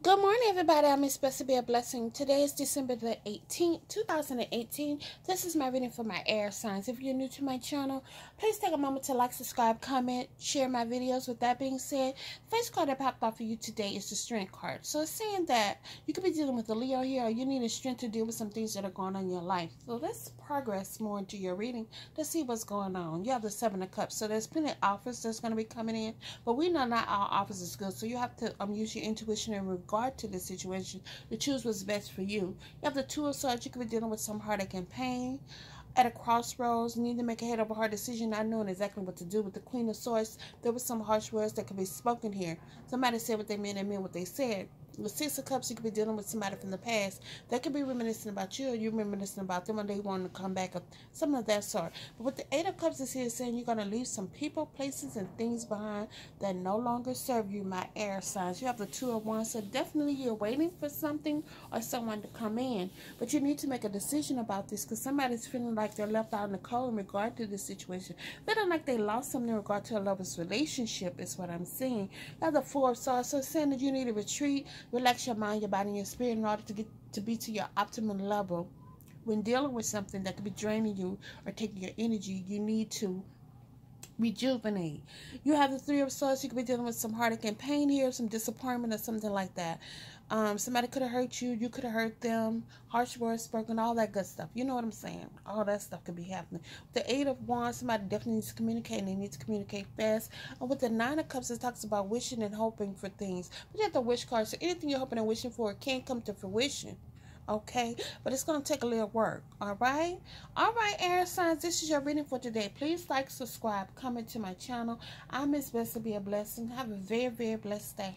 Good morning, everybody. I'm supposed to be a blessing. Today is December the 18th, 2018. This is my reading for my air signs. If you're new to my channel, please take a moment to like, subscribe, comment, share my videos. With that being said, the first card that popped off for you today is the strength card. So it's saying that you could be dealing with a Leo here or you need a strength to deal with some things that are going on in your life. So let's progress more into your reading to see what's going on. You have the Seven of Cups. So there's plenty of offers that's going to be coming in, but we know not all offers is good. So you have to um, use your intuition and regard to the situation to choose what's best for you. You have the two of swords. You could be dealing with some heartache and pain at a crossroads, you need to make a head over heart decision, not knowing exactly what to do. With the Queen of Swords, there was some harsh words that could be spoken here. Somebody said what they meant and meant what they said. With Six of Cups, you could be dealing with somebody from the past. They could be reminiscing about you, or you reminiscing about them, and they want to come back, or something of that sort. But with the Eight of Cups is here saying you're going to leave some people, places, and things behind that no longer serve you, my air signs. You have the Two of Wands, so definitely you're waiting for something or someone to come in. But you need to make a decision about this because somebody's feeling like they're left out in the cold in regard to this situation. Feeling like they lost something in regard to a lover's relationship is what I'm seeing. Now the Four of Swords, so saying that you need to retreat, Relax your mind, your body, and your spirit in order to get to be to your optimum level. When dealing with something that could be draining you or taking your energy, you need to rejuvenate. You have the three of swords. You could be dealing with some heartache and pain here, some disappointment or something like that. Um, somebody could have hurt you. You could have hurt them. Harsh words spoken, all that good stuff. You know what I'm saying? All that stuff could be happening. With the Eight of Wands, somebody definitely needs to communicate, and they need to communicate fast. And with the Nine of Cups, it talks about wishing and hoping for things. But you have the wish card, so anything you're hoping and wishing for can't come to fruition okay? But it's going to take a little work. All right all right air signs this is your reading for today. Please like subscribe comment to my channel. I'm Ms Blessed to be a blessing. Have a very very blessed day